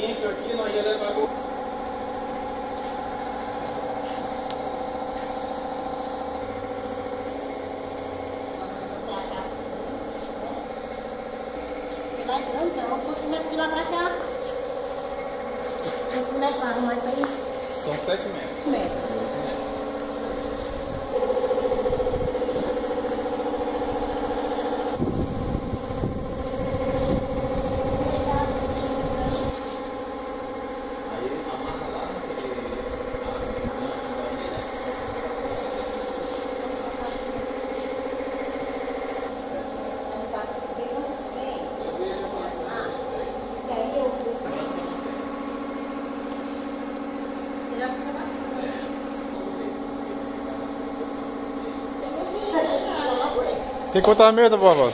guincho aqui, nós ia levar Vai grandão, quantos metros de lá pra cá? Quantos metros arrumar isso aí? São 7 metros. Metros. Aí ele amarra lá naquele. E aí eu. Tem quantas mesas, Barbosa?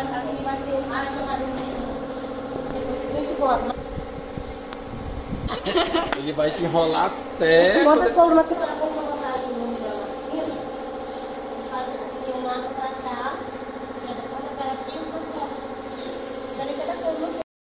Aqui vai ter. Ele vai te enrolar até. Quantas colunas tem lá?